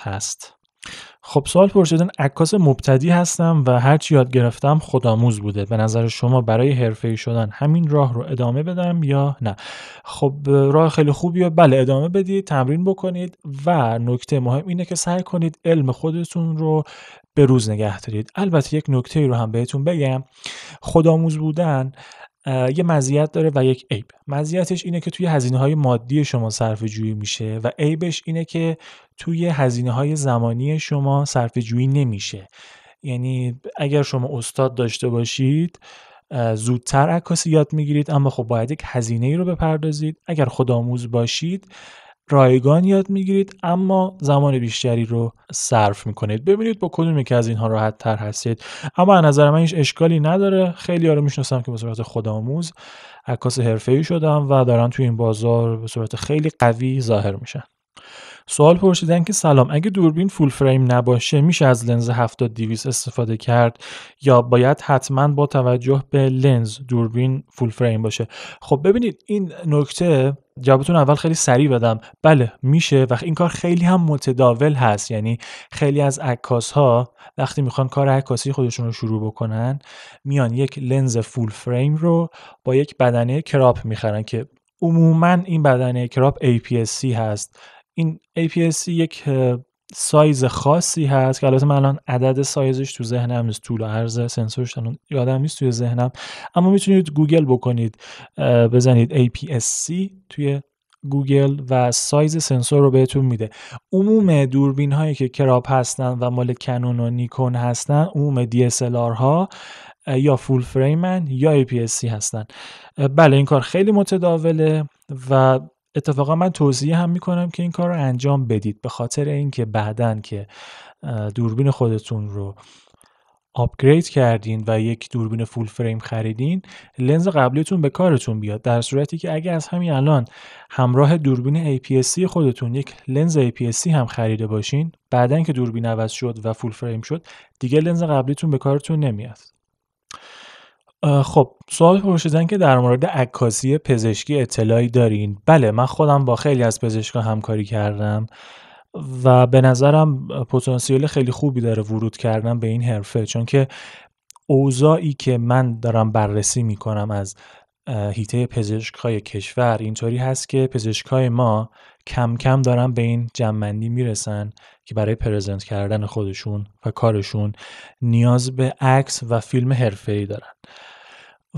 S1: هست. خب سوال پرسیدن عکاس مبتدی هستم و هرچی یاد گرفتم خودآموز بوده. به نظر شما برای حرفه شدن همین راه رو ادامه بدم یا نه؟ خب راه خیلی خوبیه بله ادامه بدید تمرین بکنید و نکته مهم اینه که سعی کنید علم خودتون رو به روز نگه دارید. البته یک نکته رو هم بهتون بگم. خودآموز بودن یه مزیت داره و یک عیب. مزیتش اینه که توی هزینه های مادی شما صرف جویی میشه و عیبش اینه که توی هزینه های زمانی شما صرف جویی نمیشه. یعنی اگر شما استاد داشته باشید زودتر عکاسی یاد می‌گیرید اما خب باید یک هزینه ای رو بپردازید. اگر خودآموز باشید رایگان یاد می‌گیرید اما زمان بیشتری رو صرف می‌کنید. ببینید با کدوم که از اینها راحت تر هستید. اما از نظر من هیچ اشکالی نداره. خیلی رو می‌شناسم که به صورت خودآموز عکاس حرفه‌ای شدم و دارن توی این بازار به صورت خیلی قوی ظاهر میشن. سوال پرسیدن که سلام اگه دوربین فول فریم نباشه میشه از لنز 70 200 استفاده کرد؟ یا باید حتما با توجه به لنز دوربین فول فریم باشه؟ خب ببینید این نکته جوابتون اول خیلی سریع بدم. بله میشه و این کار خیلی هم متداول هست. یعنی خیلی از عکاس ها وقتی می‌خوان کار عکاسی خودشون رو شروع بکنن میان یک لنز فول فریم رو با یک بدنه کراپ می‌خرن که عموما این بدنه crop APS-C هست. این APS-C یک سایز خاصی هست که البته من الان عدد سایزش تو ذهنم نیست طول و عرض سنسورش الان یادم نیست توی ذهنم. اما می‌تونید گوگل بکنید بزنید APS-C توی گوگل و سایز سنسور رو بهتون میده. عموم دوربین هایی که crop هستن و مال کنون و نیکون هستن عموم DSLR ها یا فول فریمن یا APS-C هستن. بله این کار خیلی متداوله و اتفاقا من توضیح هم می‌کنم که این کار رو انجام بدید به خاطر اینکه بعدن که دوربین خودتون رو آپگرید کردین و یک دوربین فول فریم خریدین لنز قبلیتون به کارتون بیاد. در صورتی که اگه از همین الان همراه دوربین APS-C خودتون یک لنز APS-C هم خریده باشین بعدن که دوربین عوض شد و فول فریم شد دیگه لنز قبلیتون به کارتون نمیاد. خب سوال پرسیدن که در مورد عکاسی پزشکی اطلاعی دارین. بله من خودم با خیلی از پزشکا همکاری کردم و به نظرم پتانسیل خیلی خوبی داره ورود کردن به این حرفه. چون که اوضاعی که من دارم بررسی می‌کنم از هیته پزشکای کشور اینطوری هست که پزشکای ما کم کم دارن به این جمعندی می‌رسن که برای پرزنت کردن خودشون و کارشون نیاز به عکس و فیلم حرفه‌ای دارن.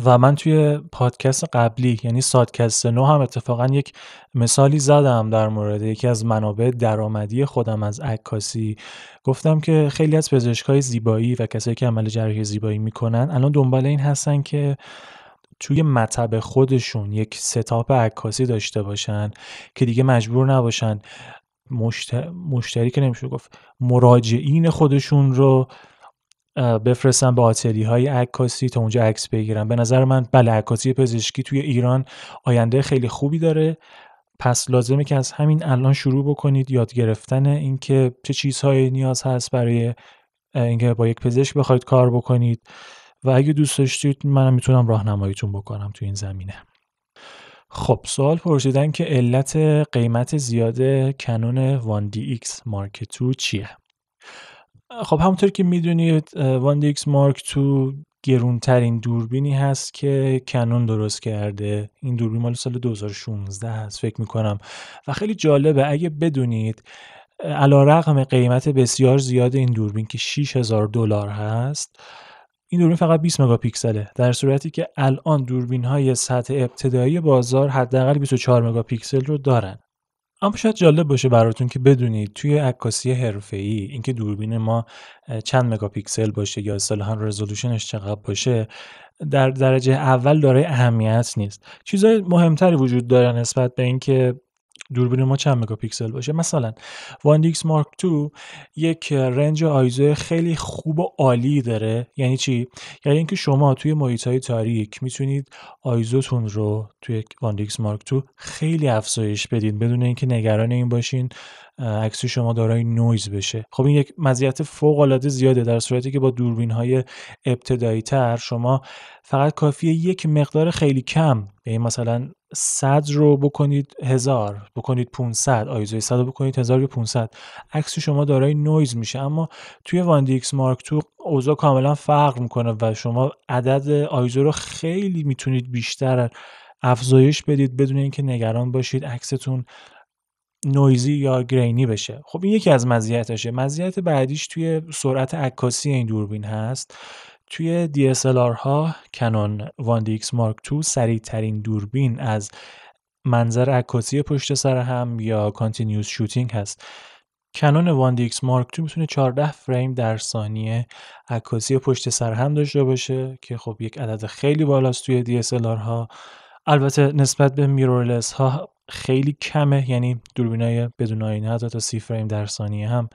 S1: و من توی پادکست قبلی یعنی سادکست نو هم اتفاقا یک مثالی زدم در مورد یکی از منابع درآمدی خودم از عکاسی. گفتم که خیلی از پزشکای زیبایی و کسایی که عمل جراحی زیبایی می‌کنن الان دنبال این هستن که توی مطب خودشون یک ستاپ عکاسی داشته باشن که دیگه مجبور نباشن. مشتری که نمیشه گفت مراجعین خودشون رو بفرستن به آتلی های عکاسی تا اونجا عکس بگیرن به نظر من بله عکاسی پزشکی توی ایران آینده خیلی خوبی داره. پس لازمه که از همین الان شروع بکنید. یاد گرفتن اینکه چه چیزهایی نیاز هست برای اینکه با یک پزشک بخواید کار بکنید. و اگه دوست داشتید منم می‌تونم راهنماییتون بکنم تو این زمینه. خب سوال پرسیدن که علت قیمت زیاد کنون One DX Mark 2 چیه؟ خب همونطور که می‌دونید One DX Mark 2 گرونترین دوربینی هست که کنون درست کرده. این دوربین مال سال 2016 هست فکر می‌کنم. و خیلی جالبه اگه بدونید علی‌رغم قیمت بسیار زیاد این دوربین که 6000 دلار هست این دوربین فقط 20 مگاپیکسله. در صورتی که الان دوربین های سطح ابتدایی بازار حداقل 24 مگاپیکسل رو دارن. اما شاید جالب باشه براتون که بدونید توی عکاسی حرفه‌ای اینکه دوربین ما چند مگاپیکسل باشه یا اصطلاحا رزولوشنش چقدر باشه در درجه اول دارای اهمیت نیست. چیزهای مهمتری وجود داره نسبت به اینکه دوربین ما چند مگاپیکسل باشه؟ مثلا One DX Mark 2 یک range ISO خیلی خوب و عالی داره. یعنی چی؟ یعنی اینکه شما توی محیط های تاریک می‌تونید ISO تون رو توی واندیکس مارک 2 خیلی افزایش بدین بدون اینکه نگران این باشین. عکس شما دارای نویز بشه. خب این یک مزیت فوق العاده زیاده در صورتی که با دوربین های ابتدایی تر شما فقط کافیه یک مقدار خیلی کم یعنی مثلا 100 رو بکنید هزار بکنید 500 ISO ی 100 رو بکنید هزار یا 500 عکس شما دارای نویز میشه اما توی 1DX Mark Two اوضاع کاملا فرق می‌کنه و شما عدد ISO رو خیلی می‌تونید بیشتر افزایش بدید بدون اینکه نگران باشید. عکستون نویزی یا grainy بشه. خب این یکی از مزیتشه. مزیت بعدیش توی سرعت عکاسی این دوربین هست. توی DSLR ها کنون 1DX Mark II سریع ترین دوربین از منظر عکاسی پشت سر هم یا continuous shooting هست. کنون 1DX Mark Two می‌تونه 14 فریم در ثانیه عکاسی پشت سر هم داشته باشه که خب یک عدد خیلی بالاست توی DSLR ها. البته نسبت به میرورلس ها خیلی کمه یعنی دوربینای بدون آینه حتی تا سی فریم در ثانیه هم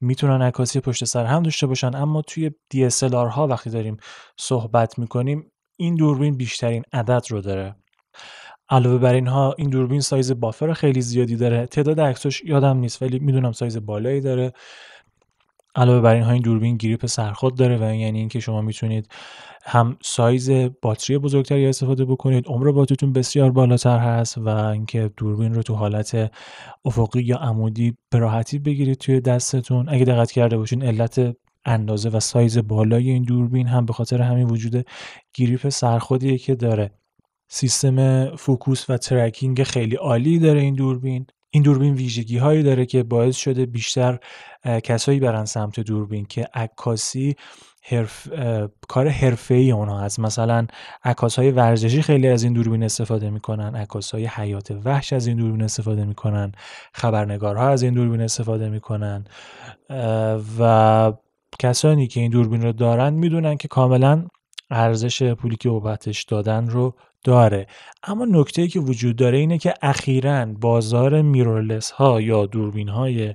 S1: می‌تونن عکاسی پشت سر هم داشته باشن. اما توی DSLR ها وقتی داریم صحبت می‌کنیم این دوربین بیشترین عدد رو داره. علاوه بر اینها این دوربین سایز بافر خیلی زیادی داره. تعداد عکساش یادم نیست ولی می‌دونم سایز بالایی داره. علاوه بر اینها این دوربین گریپ سرخود داره و یعنی اینکه شما می‌تونید هم سایز باتری بزرگتری استفاده بکنید عمر باتریتون بسیار بالاتر هست و اینکه دوربین رو تو حالت افقی یا عمودی به راحتی بگیرید توی دستتون. اگه دقت کرده باشین علت اندازه و سایز بالای این دوربین هم به خاطر همین وجود grip سرخودیه که داره. سیستم فوکوس و tracking خیلی عالی داره این دوربین. این دوربین ویژگی هایی داره که باعث شده بیشتر کسایی برن سمت دوربین که عکاسی حرف، کار حرفه ای اونها هست. مثلا عکاس های ورزشی خیلی از این دوربین استفاده می‌کنن عکاس های حیات وحش از این دوربین استفاده می‌کنن خبرنگارها از این دوربین استفاده می‌کنن. و کسانی که این دوربین رو دارن می‌دونن که کاملا ارزش پولی که بابتش دادن رو داره. اما نکته که وجود داره اینه که اخیرا بازار میرورلس ها یا دوربین های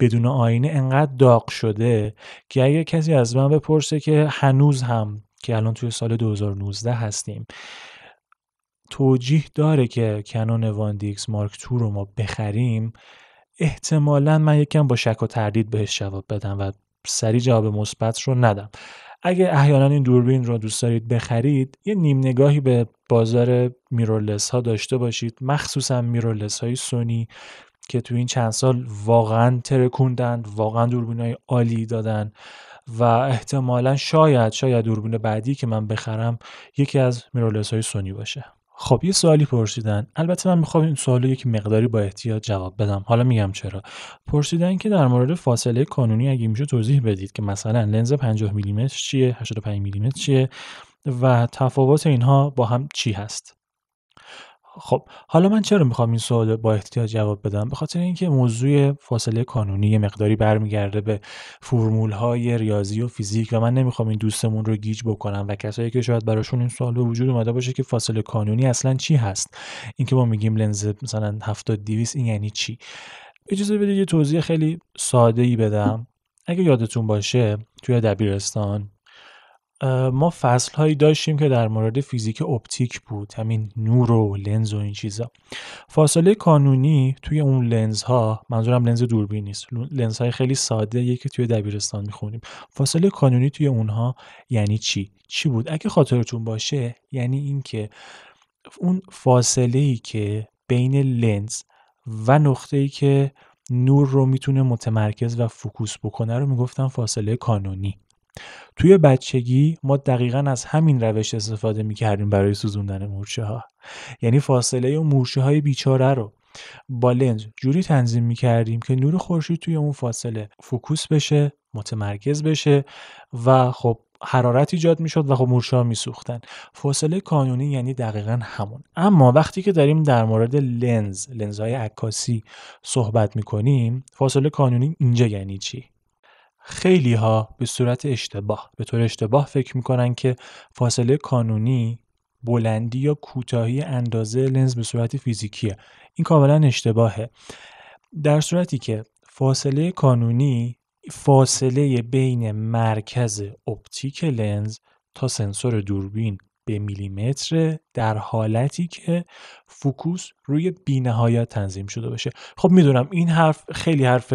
S1: بدون آینه انقدر داغ شده که اگر کسی از من بپرسه که هنوز هم که الان توی سال 2019 هستیم توجیه داره که کنون واندیکس مارک 2 رو ما بخریم احتمالا من یکم با شک و تردید بهش جواب بدم و سریع جواب مثبت رو ندم. اگه احیانا این دوربین رو دوست دارید بخرید یه نیم نگاهی به بازار mirrorless ها داشته باشید. مخصوصا mirrorless های سونی که تو این چند سال واقعا ترکوندن واقعا دوربین های عالی دادن و احتمالا شاید شاید دوربین بعدی که من بخرم یکی از میرورلس های سونی باشه. خب یه سوالی پرسیدن. البته من می‌خوام این سوال یک مقداری با احتیاط جواب بدم. حالا میگم چرا. پرسیدن که در مورد فاصله کانونی اگه میشه توضیح بدید که مثلا لنز 50 میلیمتر چیه 85 میلیمتر چیه و تفاوت اینها با هم چی هست. خب حالا من چرا می‌خوام این سوال با احتیاط جواب بدم؟ به خاطر اینکه موضوع فاصله کانونی یه مقداری برمیگرده به فرمول های ریاضی و فیزیک و من نمی‌خوام این دوستمون رو گیج بکنم و کسایی که شاید براشون این سوال به وجود اومده باشه که فاصله کانونی اصلا چی هست؟ اینکه ما میگیم لنز مثلا 70 200 این یعنی چی؟ اجازه بدید یه توضیح خیلی ساده ای بدم. اگه یادتون باشه توی دبیرستان ما فصل هایی داشتیم که در مورد فیزیک اپتیک بود همین نور و لنز و این چیزا. فاصله کانونی توی اون لنز ها منظورم لنز دوربین نیست لنز های خیلی ساده یکی توی دبیرستان می‌خونیم. فاصله کانونی توی اونها یعنی چی؟ چی بود؟ اگه خاطرتون باشه یعنی اینکه اون فاصله ای که بین لنز و نقطه ای که نور رو می‌تونه متمرکز و فوکوس بکنه رو می‌گفتن فاصله کانونی. توی بچگی ما دقیقا از همین روش استفاده می‌کردیم برای سوزوندن مورچه ها یعنی فاصله اون مورچه های بیچاره رو با لنز جوری تنظیم می‌کردیم که نور خورشید توی اون فاصله فوکوس بشه متمرکز بشه و خب حرارت ایجاد می‌شد و خب مورچه ها میسوختن. فاصله کانونی یعنی دقیقا همون. اما وقتی که داریم در مورد لنز لنزهای عکاسی صحبت می‌کنیم فاصله کانونی اینجا یعنی چی؟ خیلی ها به صورت اشتباه به طور اشتباه فکر می‌کنن که فاصله کانونی بلندی یا کوتاهی اندازه لنز به صورت فیزیکیه. این کاملا اشتباهه. در صورتی که فاصله کانونی فاصله بین مرکز اپتیک لنز تا سنسور دوربین به میلیمتر در حالتی که فوکوس روی بینهایت تنظیم شده باشه. خب می‌دونم این حرف خیلی حرف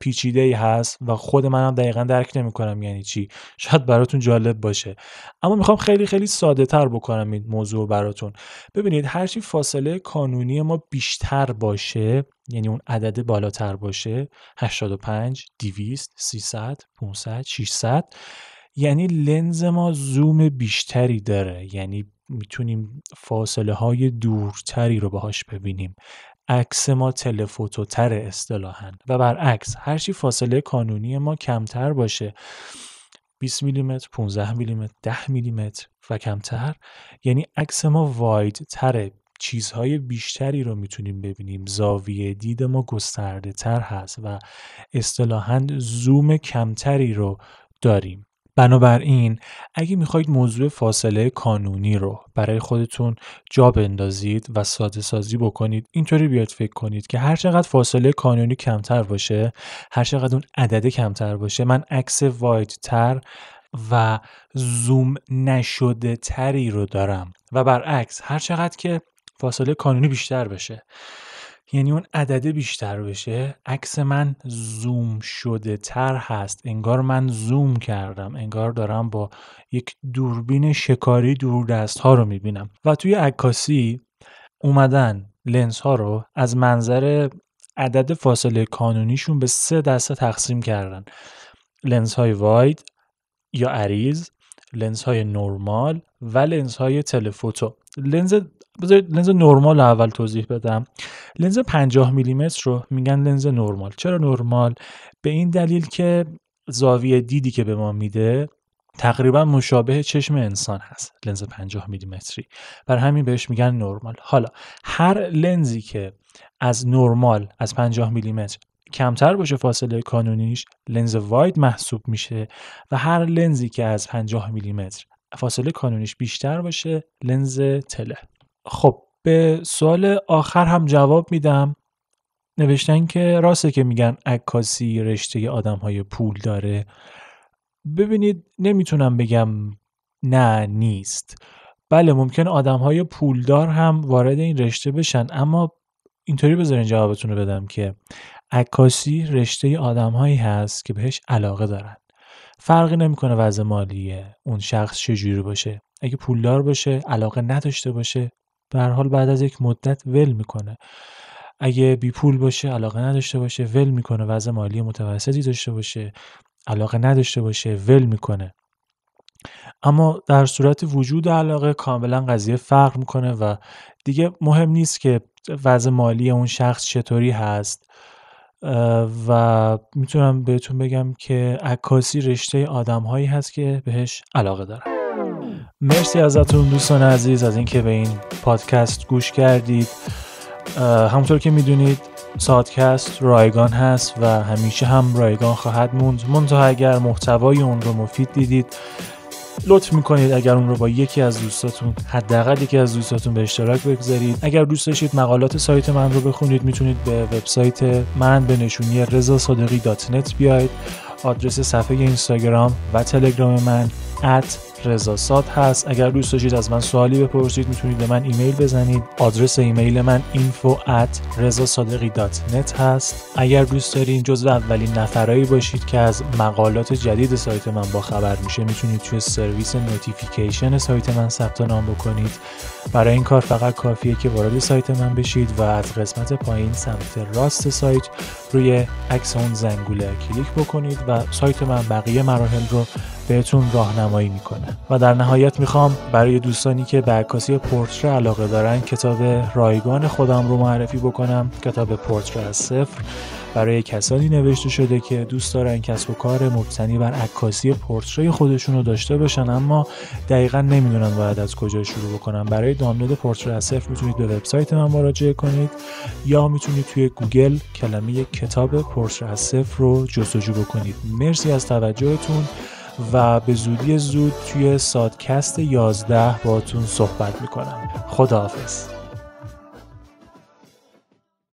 S1: پیچیده ای هست و خود منم دقیقا درک نمی‌کنم یعنی چی. شاید براتون جالب باشه. اما می‌خوام خیلی خیلی ساده تر بکنم این موضوع براتون. ببینید هرچی فاصله کانونی ما بیشتر باشه یعنی اون عدد بالاتر باشه 85 200 300 500 600 یعنی لنز ما زوم بیشتری داره. یعنی می‌تونیم فاصله های دورتری رو باهاش ببینیم. عکس ما تلفوتوتر اصطلاحا. و برعکس هرچی فاصله کانونی ما کمتر باشه 20 میلیمتر 15 میلیمتر 10 میلیمتر و کمتر یعنی عکس ما واید تره چیزهای بیشتری رو می‌تونیم ببینیم. زاویه دید ما گسترده تر هست و اصطلاحا زوم کمتری رو داریم. بنابراین اگه می‌خواید موضوع فاصله کانونی رو برای خودتون جا بندازید و ساده سازی بکنید اینطوری بیاد فکر کنید که هر چقدر فاصله کانونی کمتر باشه هر چقدر اون عدده کمتر باشه من عکس واید تر و زوم نشده تری رو دارم. و برعکس هر چقدر که فاصله کانونی بیشتر بشه. یعنی اون عدده بیشتر بشه؟ عکس من زوم شده تر هست. انگار من زوم کردم. انگار دارم با یک دوربین شکاری دور دست ها رو می‌بینم. و توی عکاسی اومدن لنز ها رو از منظر عدد فاصله کانونیشون به سه دسته تقسیم کردن. لنز های واید یا عریض لنز های نرمال و لنز های تلفوتو. لنز بذارید لنز نرمال اول توضیح بدم. لنز 50 میلیمتر رو میگن لنز نرمال. چرا نرمال؟ به این دلیل که زاویه دیدی که به ما میده تقریبا مشابه چشم انسان هست لنز 50 میلیمتری. بر همین بهش میگن نرمال. حالا هر لنزی که از نرمال از 50 میلیمتر کمتر باشه فاصله کانونیش لنز واید محسوب میشه و هر لنزی که از 50 میلیمتر فاصله کانونیش بیشتر باشه لنز تله. خب به سوال آخر هم جواب میدم. نوشتن که راسته که میگن عکاسی رشته آدم های پول داره. ببینید نمی‌تونم بگم نه نیست. بله ممکن آدم های پولدار هم وارد این رشته بشن اما اینطوری بذارین جوابتون رو بدم که عکاسی رشته آدمهایی هست که بهش علاقه دارن. فرقی نمی‌کنه وضع مالیه اون شخص چجوری باشه. اگه پولدار باشه علاقه نداشته باشه. به حال بعد از یک مدت ول می‌کنه. اگه بی پول باشه علاقه نداشته باشه ول می‌کنه. وضع مالی متوسطی داشته باشه علاقه نداشته باشه ول می‌کنه. اما در صورت وجود علاقه کاملا قضیه فرق می‌کنه و دیگه مهم نیست که وضع مالی اون شخص چطوری هست. و می‌تونم بهتون بگم که عکاسی رشته آدم هایی هست که بهش علاقه دارن. مرسی ازتون دوستان عزیز از اینکه به این پادکست گوش کردید. همونطور که می‌دونید سادکست رایگان هست و همیشه هم رایگان خواهد موند. منتها اگر محتوای اون رو مفید دیدید لطف می‌کنید اگر اون رو با یکی از دوستاتون حداقل یکی از دوستاتون به اشتراک بگذارید. اگر دوست داشتید مقالات سایت من رو بخونید می‌تونید به وبسایت من به نشونی رضا صادقی دات بیاید. آدرس صفحه اینستاگرام و تلگرام من at رزاساد هست. اگر دوست داشتید از من سوالی بپرسید می‌تونید به من ایمیل بزنید. آدرس ایمیل من info at هست. اگر دوست دارین جزو اولین نفرایی باشید که از مقالات جدید سایت من با خبر میشه می‌تونید توی سرویس notification سایت من ثبت نام بکنید. برای این کار فقط کافیه که وارد سایت من بشید و از قسمت پایین سمت راست سایت روی عکس اون زنگوله کلیک بکنید و سایت من بقیه مراحل رو بهتون راهنمایی می‌کنه. و در نهایت می‌خوام برای دوستانی که به عکاسی پورتره علاقه دارن کتاب رایگان خودم رو معرفی بکنم. کتاب پورتره از صفر. برای کسانی نوشته شده که دوست دارن کسب و کار مبتنی بر عکاسی پورتری خودشون رو داشته باشن اما دقیقا نمی‌دونن باید از کجا شروع بکنن. برای دانلود پورتری از صفر می‌تونید به وبسایت من مراجعه کنید یا می‌تونید توی گوگل کلمه کتاب پورتری از صفر رو جستجو بکنید. مرسی از توجهتون. و به زودی زود توی سادکست 11 باتون صحبت می‌کنم. خداحافظ.